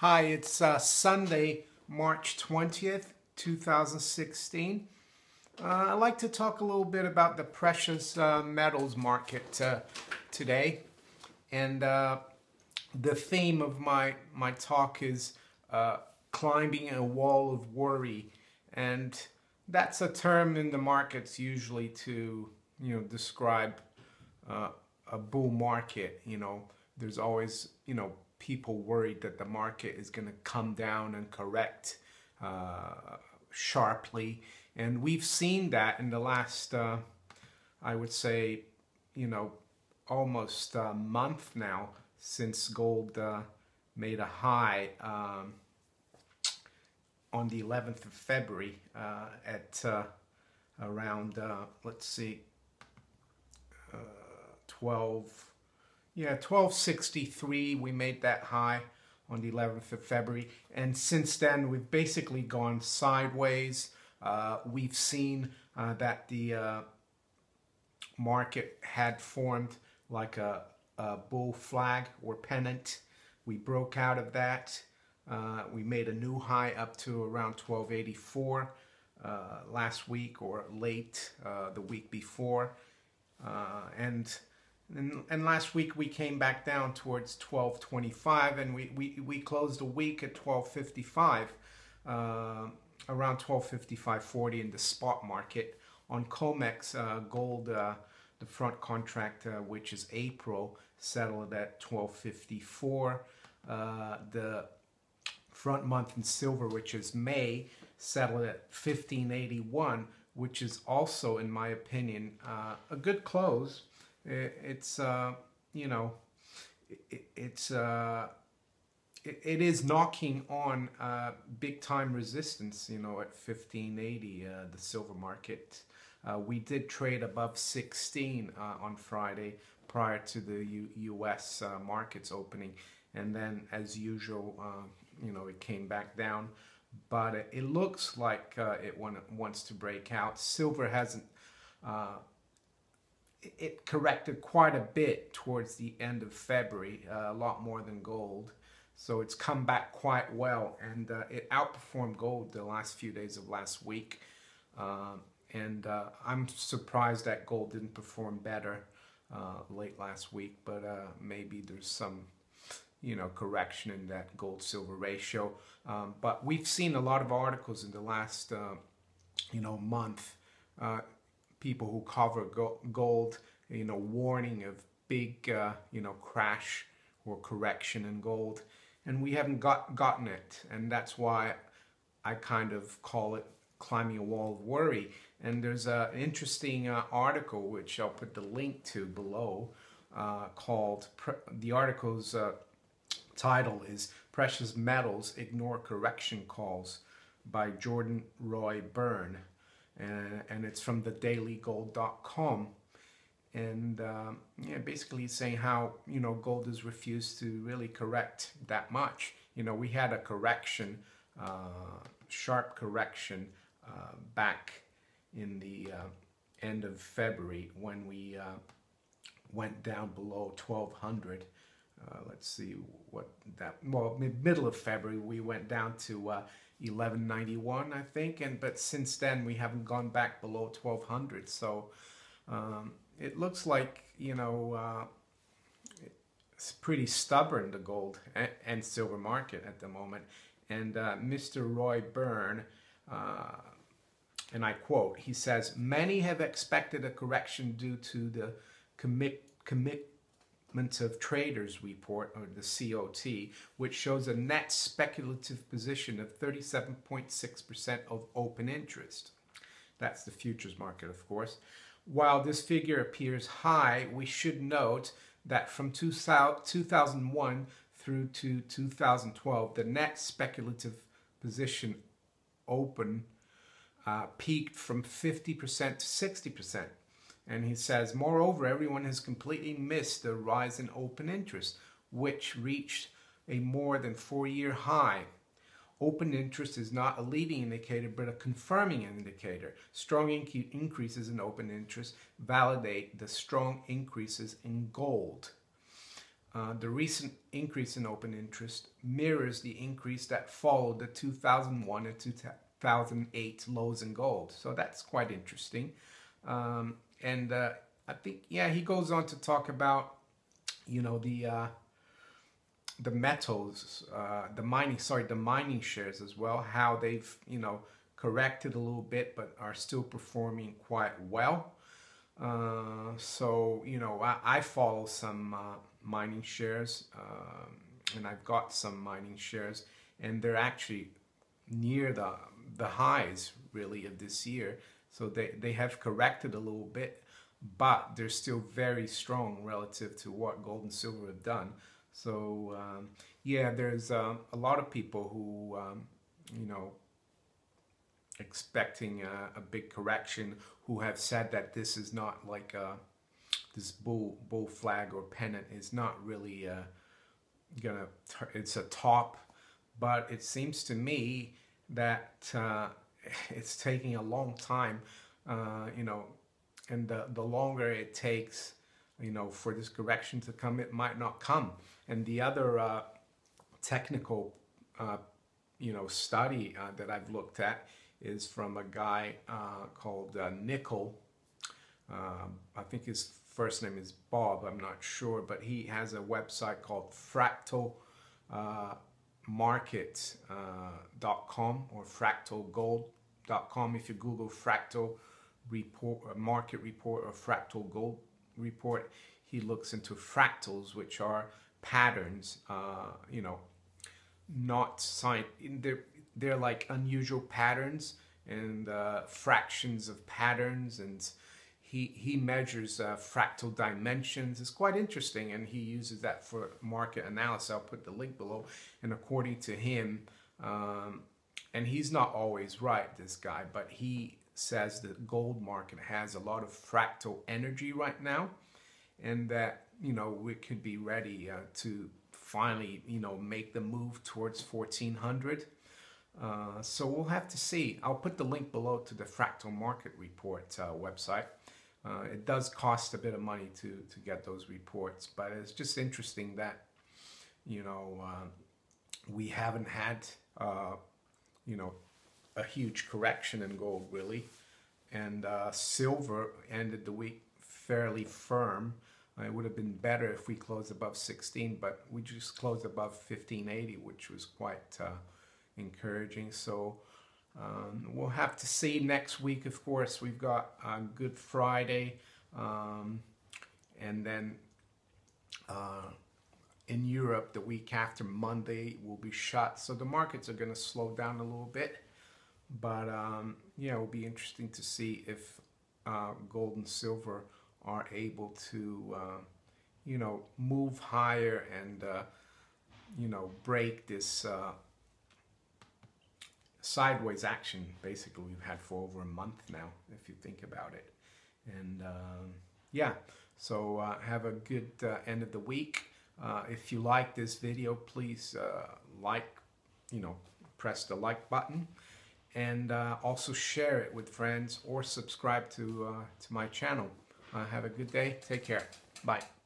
Hi, it's uh, Sunday, March 20th, 2016. Uh, I'd like to talk a little bit about the precious uh, metals market uh, today. And uh, the theme of my, my talk is uh, climbing a wall of worry. And that's a term in the markets usually to, you know, describe a bull market. You know, there's always, you know, people worried that the market is going to come down and correct uh, sharply. And we've seen that in the last, uh, I would say, you know, almost a month now since gold uh, made a high um, on the 11th of February uh, at uh, around, uh, let's see, 12 yeah, 1263, we made that high on the 11th of February. And since then, we've basically gone sideways. Uh, we've seen uh, that the uh, market had formed like a, a, bull flag or pennant. We broke out of that. Uh, we made a new high up to around 1284 uh, last week or late uh, the week before. and and, and last week we came back down towards 1225 and we, we, we closed the week at 1255, uh, around 1255.40 in the spot market. On COMEX, uh, gold, uh, the front contract, uh, which is April, settled at 1254. Uh, the front month in silver, which is May, settled at 1581, which is also, in my opinion, uh, a good close it's uh, you know it, it's uh, it, it is knocking on uh, big time resistance you know at 1580 uh, the silver market. Uh, we did trade above 16 uh, on Friday prior to the U US markets opening. And then as usual you know it came back down. But it, looks like it want, wants to break out. Silver hasn't it corrected quite a bit towards the end of February, uh, a lot more than gold. So it's come back quite well, and uh, it outperformed gold the last few days of last week. Uh, and uh, I'm surprised that gold didn't perform better uh, late last week, but uh, maybe there's some, you know, correction in that gold-silver ratio. Um, but we've seen a lot of articles in the last, you know, month people who cover gold, you know, warning of big, uh, you know, crash or correction in gold. And we haven't got, gotten it. And that's why I kind of call it climbing a wall of worry. And there's an interesting uh, article, which I'll put the link to below, uh, called, the article's uh, title is Precious Metals Ignore Correction Calls by Jordan Roy Byrne and, and it's from the dailygold.com and um, yeah, basically saying how you know gold has refused to really correct that much. You know, we had a correction, uh, sharp correction uh, back in the uh, end of February when we uh, went down below 1200. Uh, let's see what that well middle of February we went down to 1191 uh, I think and but since then we haven't gone back below 1200 so um, it looks like you know uh, it's pretty stubborn the gold and, and, silver market at the moment and uh, Mr. Roy Byrne uh, and I quote he says many have expected a correction due to the commit commit of Traders report, or the COT, which shows a net speculative position of 37.6% of open interest. That's the futures market, of course. While this figure appears high, we should note that from 2001 through to 2012, the net speculative position open uh, peaked from 50% to 60%. And he says, moreover, everyone has completely missed the rise in open interest, which reached a more than four year high. Open interest is not a leading indicator, but a confirming indicator. Strong in increases in open interest validate the strong increases in gold. uh, the recent increase in open interest mirrors the increase that followed the 2001 and 2008 lows in gold. So that's quite interesting. Um, and uh, I think, yeah, he goes on to talk about, you know, the uh, the metals, uh, the mining, sorry, the mining shares as well, how they've, you know, corrected a little bit, but are still performing quite well. Uh, so, you know, I, I follow some uh, mining shares um, and I've got some mining shares and they're actually near the, the highs really of this year. So they, they have corrected a little bit, but they're still very strong relative to what gold and silver have done. So um, yeah, there's um, a lot of people who, um, you know, expecting a, a, big correction who have said that this is not like a, this bull bull flag or pennant is not really uh, gonna it's a top but it seems to me that uh, it's taking a long time uh, you know and the, the longer it takes you know for this correction to come it might not come. And the other uh, technical uh, you know study uh, that I've looked at is from a guy called Nickel. Um, I think his first name is Bob, I'm not sure, but he has a website called fractal uh, market.com uh, or If you Google fractal report, uh, market report or fractal gold report, he looks into fractals, which are patterns, uh, you know, not sign, they're, they're like unusual patterns and uh, fractions of patterns and he, he measures uh, fractal dimensions. It's quite interesting, and he uses that for market analysis. I'll put the link below. And according to him, um, and he's not always right, this guy, but he says the gold market has a lot of fractal energy right now, and that you know we could be ready uh, to finally you know make the move towards 1400. Uh, so we'll have to see. I'll put the link below to the Fractal Market Report uh, website. Uh, it does cost a bit of money to, to get those reports, but it's just interesting that, you know, uh, we haven't had, uh, you know, a huge correction in gold really. And uh, silver ended the week fairly firm. It would have been better if we closed above 16, but we just closed above 1580, which was quite uh, encouraging. So um, we'll have to see next week, of course. We've got uh, Good Friday, um, and then uh, in Europe, the week after Monday will be shut. So the markets are going to slow down a little bit. But um, yeah, it will be interesting to see if uh, gold and silver are able to, uh, you know, move higher and, uh, you know, break this uh, sideways action basically we've had for over a month now if you think about it and um, yeah so uh, have a good uh, end of the week uh, if you like this video please uh, like you know press the like button. And uh, also share it with friends or subscribe to uh, to my channel. Have a good day. Take care. Bye